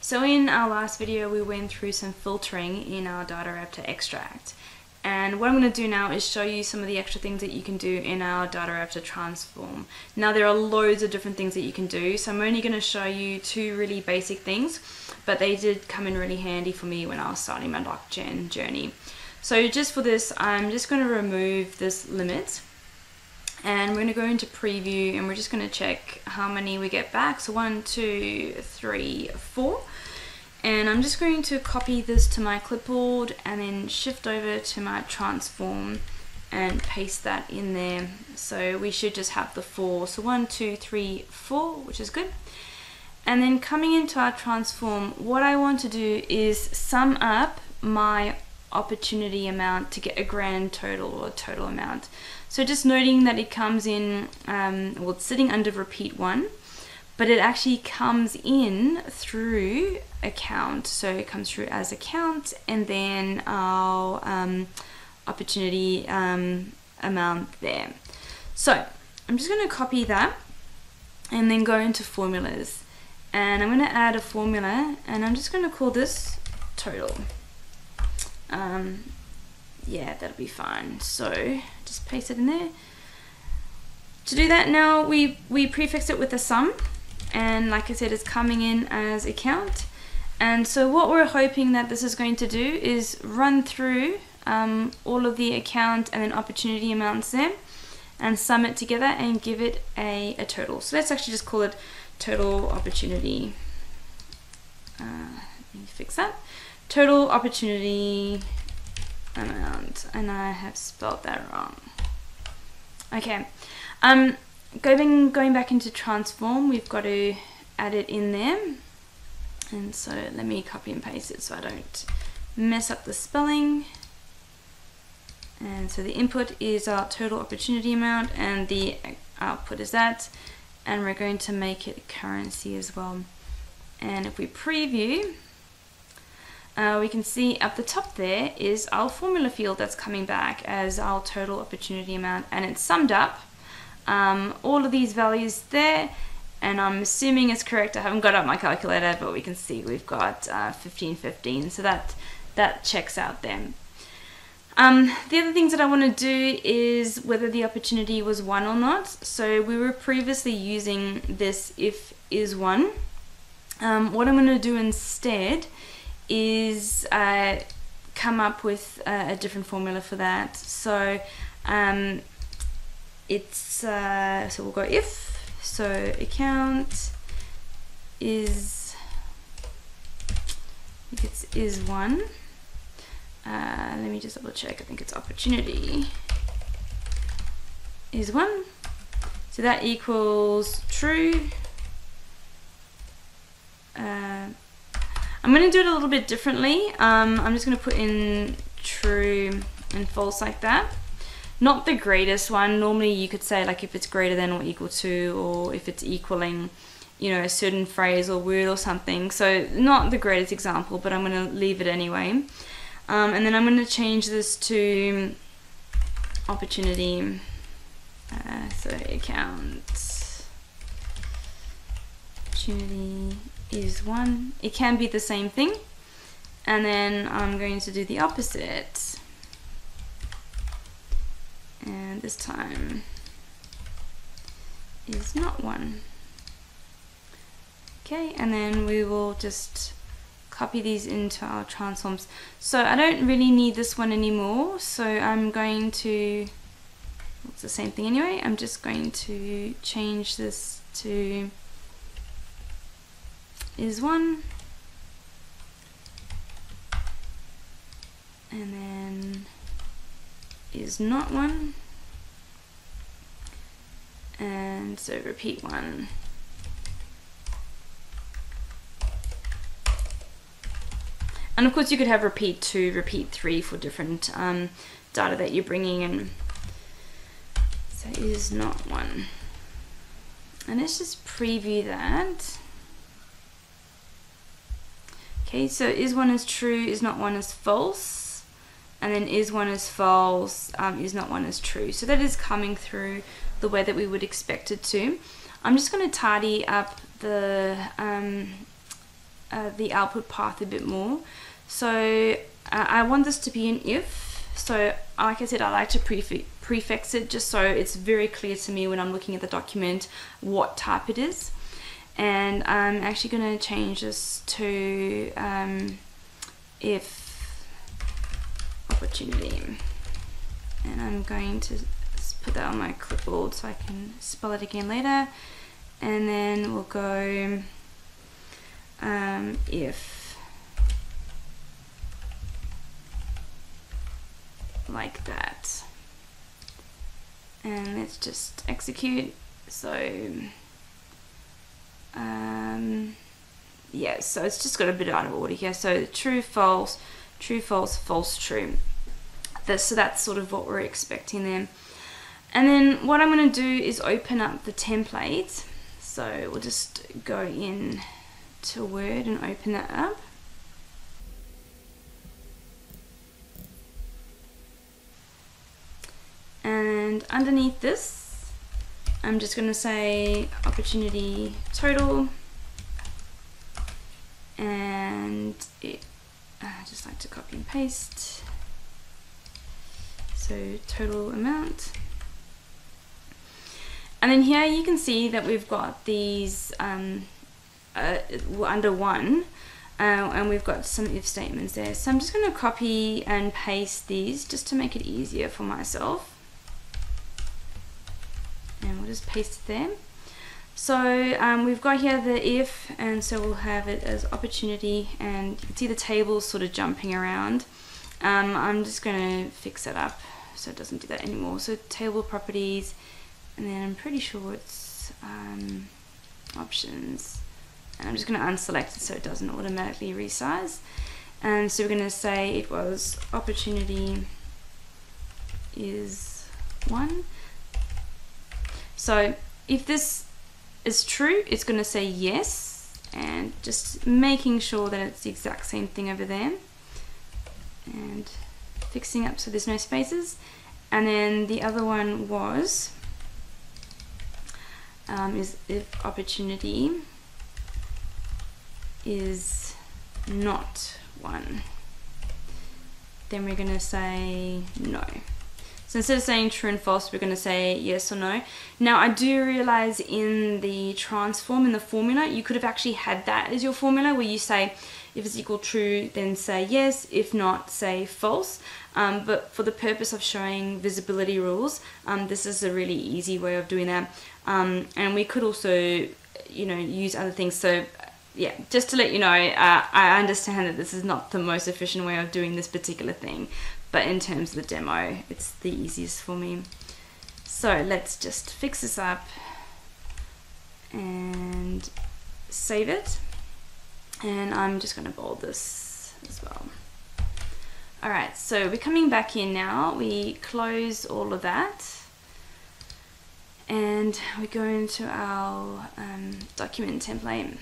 So in our last video we went through some filtering in our DataRaptor extract and what I'm going to do now is show you some of the extra things that you can do in our DataRaptor transform. Now there are loads of different things that you can do so I'm only going to show you two really basic things but they did come in really handy for me when I was starting my DocGen journey. So just for this I'm just going to remove this limit and we're going to go into preview and we're just going to check how many we get back. So one two three four. And I'm just going to copy this to my clipboard and then shift over to my transform and paste that in there. So we should just have the four. So one two three four which is good. And then coming into our transform what I want to do is sum up my opportunity amount to get a grand total or total amount so just noting that it comes in, um, well, it's sitting under repeat one, but it actually comes in through account. So it comes through as account and then our um, opportunity um, amount there. So I'm just going to copy that and then go into formulas. And I'm going to add a formula and I'm just going to call this total. Um, yeah, that'll be fine. So just paste it in there. To do that now, we, we prefix it with a sum. And like I said, it's coming in as a count. And so what we're hoping that this is going to do is run through um, all of the account and then opportunity amounts there and sum it together and give it a, a total. So let's actually just call it total opportunity. Me fix that. Total opportunity amount and I have spelled that wrong. Okay, um, going, going back into transform, we've got to add it in there. And so let me copy and paste it so I don't mess up the spelling. And so the input is our total opportunity amount and the output is that. And we're going to make it currency as well. And if we preview, uh, we can see up the top there is our formula field that's coming back as our total opportunity amount and it's summed up. Um, all of these values there and I'm assuming it's correct. I haven't got up my calculator but we can see we've got uh, 1515 so that that checks out then um, the other things that I want to do is whether the opportunity was 1 or not. So we were previously using this if is 1 um, what I'm going to do instead is uh, come up with a, a, different formula for that. So um, it's uh, so we'll go if so account is I think it's is one. Uh, let me just double check. I think it's opportunity is one. So that equals true. Uh, I'm going to do it a little bit differently. Um, I'm just going to put in true and false like that. Not the greatest one. Normally you could say like if it's greater than or equal to or if it's equaling you know, a certain phrase or word or something. So not the greatest example, but I'm going to leave it anyway. Um, and then I'm going to change this to opportunity. Uh, so account opportunity is one. It can be the same thing. And then I'm going to do the opposite. And this time is not one. Okay, and then we will just copy these into our transforms. So I don't really need this one anymore, so I'm going to, it's the same thing anyway, I'm just going to change this to is one. And then is not one. And so repeat one. And of course you could have repeat two, repeat three for different um, data that you're bringing in. So is not one. And let's just preview that. Okay, so is one is true, is not one is false, and then is one is false, um, is not one is true. So that is coming through the way that we would expect it to. I'm just going to tidy up the um, uh, the output path a bit more. So uh, I want this to be an if. So like I said, I like to prefix, prefix it just so it's very clear to me when I'm looking at the document what type it is. And I'm actually going to change this to um, if opportunity. And I'm going to put that on my clipboard so I can spell it again later. And then we'll go um, if like that and let's just execute so um, yeah so it's just got a bit out of order here. So true false true false false true. This, so that's sort of what we're expecting there. And then what I'm going to do is open up the template. So we'll just go in to Word and open that up. And underneath this, I'm just going to say opportunity total. And it, I just like to copy and paste. So total amount. And then here you can see that we've got these um, uh, under one uh, and we've got some if statements there. So I'm just going to copy and paste these just to make it easier for myself. And we'll just paste them. So um, we've got here the if and so we'll have it as opportunity and you can see the tables sort of jumping around. Um, I'm just going to fix it up so it doesn't do that anymore. So table properties and then I'm pretty sure it's um, options and I'm just going to unselect it so it doesn't automatically resize and so we're going to say it was opportunity is 1 so if this is true it's going to say yes and just making sure that it's the exact same thing over there and fixing up so there's no spaces. And then the other one was um, is if opportunity is not 1 then we're going to say no so instead of saying true and false we're going to say yes or no. Now I do realize in the transform in the formula you could have actually had that as your formula where you say if it's equal true then say yes. If not say false. Um, but for the purpose of showing visibility rules um, this is a really easy way of doing that. Um, and we could also you know use other things. So yeah, just to let you know, uh, I understand that this is not the most efficient way of doing this particular thing, but in terms of the demo, it's the easiest for me. So let's just fix this up and save it. And I'm just going to bold this as well. Alright, so we're coming back in now. We close all of that. And we go into our um, document template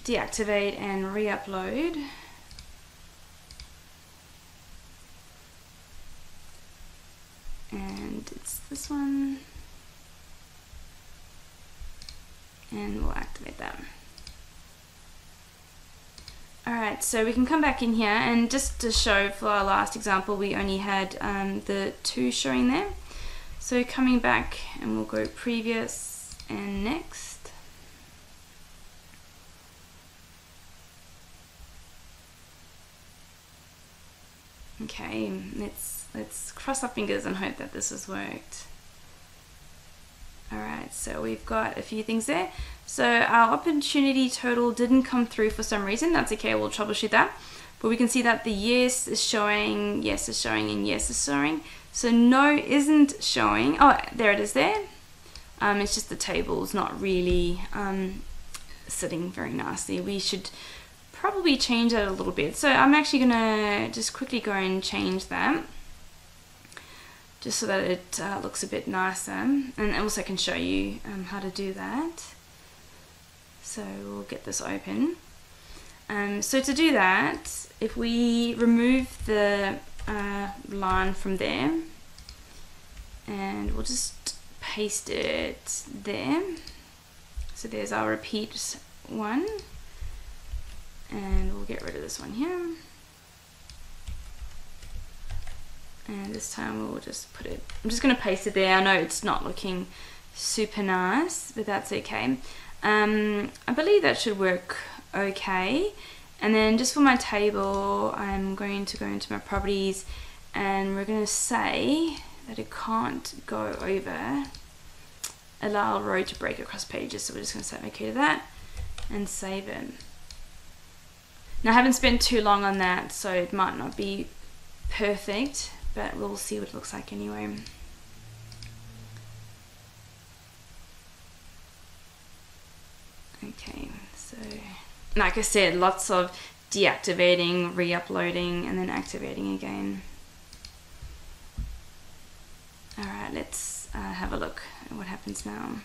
deactivate and re-upload. And it's this one. And we'll activate that. Alright, so we can come back in here and just to show for our last example we only had um, the two showing there. So coming back and we'll go previous and next. Okay, let's let's cross our fingers and hope that this has worked. Alright, so we've got a few things there. So our opportunity total didn't come through for some reason. That's okay, we'll troubleshoot that. But we can see that the yes is showing, yes is showing, and yes is showing. So no isn't showing. Oh, there it is there. Um, it's just the table's not really um, sitting very nicely. We should probably change that a little bit. So I'm actually going to just quickly go and change that just so that it uh, looks a bit nicer and also can show you um, how to do that. So we'll get this open. Um, so to do that, if we remove the uh, line from there and we'll just paste it there. So there's our repeat one and we'll get rid of this one here and this time we'll just put it I'm just going to paste it there. I know it's not looking super nice but that's okay. Um, I believe that should work okay. And then just for my table I'm going to go into my properties and we're going to say that it can't go over. Allow row to break across pages so we're just going to set say okay to that and save it. Now I haven't spent too long on that so it might not be perfect but we'll see what it looks like anyway. Okay so like I said lots of deactivating re-uploading and then activating again. Alright let's uh, have a look at what happens now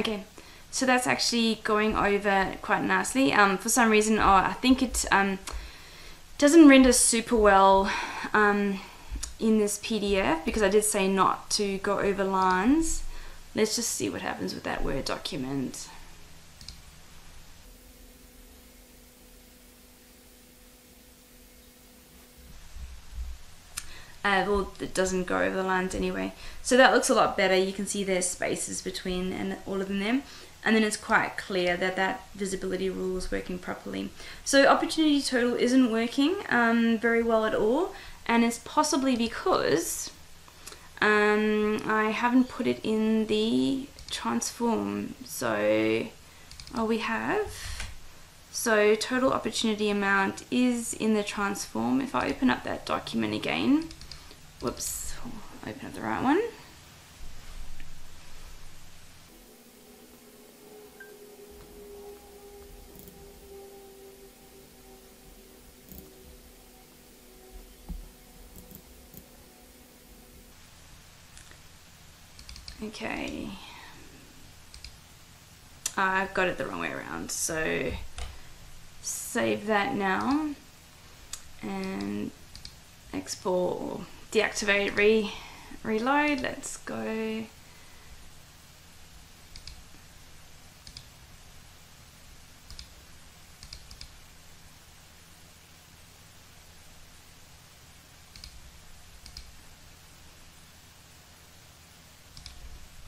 Okay, so that's actually going over quite nicely. Um, for some reason, oh, I think it um, doesn't render super well um, in this PDF because I did say not to go over lines. Let's just see what happens with that Word document. Uh, well it doesn't go over the lines anyway. So that looks a lot better. You can see there's spaces between and all of them there. And then it's quite clear that that visibility rule is working properly. So opportunity total isn't working um, very well at all. And it's possibly because um, I haven't put it in the transform. So oh we have. So total opportunity amount is in the transform. If I open up that document again Whoops, open up the right one. Okay. I've got it the wrong way around, so save that now and export deactivate, re reload. Let's go.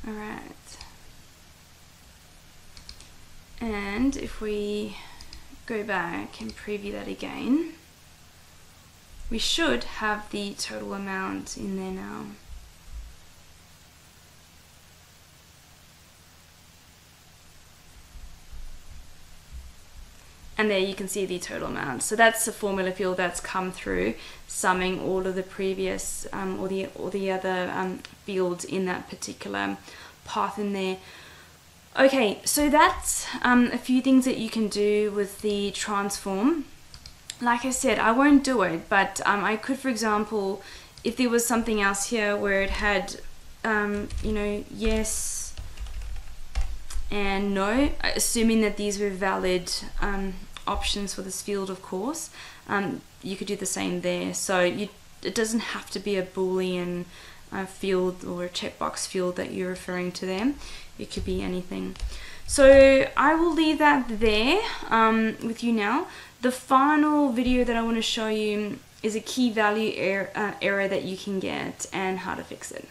All right. And if we go back and preview that again, we should have the total amount in there now. and there you can see the total amount. So that's the formula field that's come through, summing all of the previous um, or the or the other um, fields in that particular path in there. Okay, so that's um, a few things that you can do with the transform like I said, I won't do it, but um, I could, for example, if there was something else here where it had, um, you know, yes and no, assuming that these were valid um, options for this field, of course, um, you could do the same there. So you, it doesn't have to be a Boolean uh, field or a checkbox field that you're referring to there. It could be anything. So I will leave that there um, with you now. The final video that I want to show you is a key value er uh, error that you can get and how to fix it.